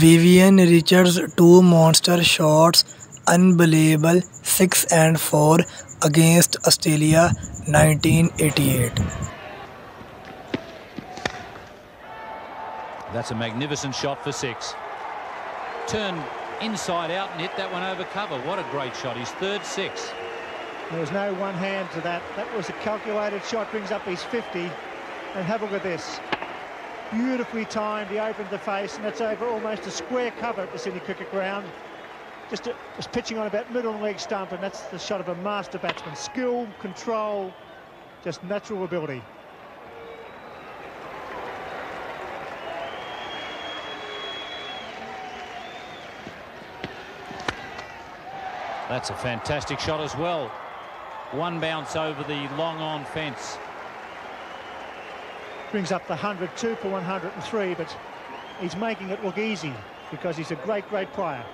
Vivian Richards' two monster shots, unbelievable 6 and 4 against Australia 1988. That's a magnificent shot for six. Turn inside out and hit that one over cover. What a great shot. His third six. There was no one hand to that. That was a calculated shot, brings up his 50. And have a look at this. Beautifully timed, he opened the face, and that's over almost a square cover at the Sydney Cricket Ground. Just, a, just pitching on about middle and leg stump, and that's the shot of a master batsman. Skill, control, just natural ability. That's a fantastic shot as well. One bounce over the long on fence. Brings up the 102 for 103, but he's making it look easy because he's a great, great player.